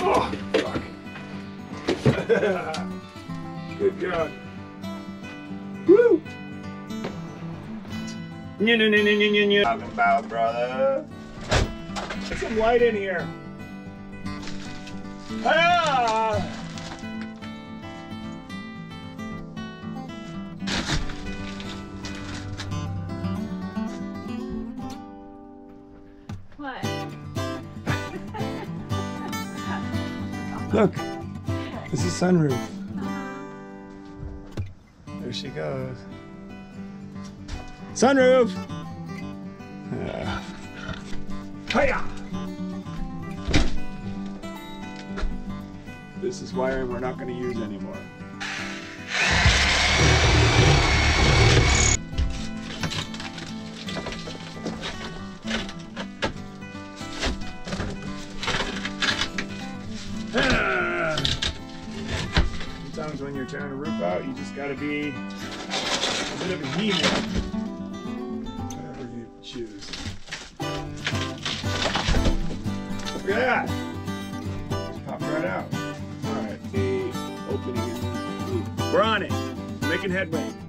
Oh, fuck. Good God. Woo! No, no, no, no, no, no. Talking about, brother. Get some light in here. Ah! What? Look, this is sunroof. Uh-huh. There she goes. Sunroof! Yeah. Hiya! This is wiring we're not going to use anymore. When you're tearing a roof out, you just gotta be a bit of a he-man. Whatever you choose. Look at that! Popped right out. Alright, the opening is We're on it. Making headway.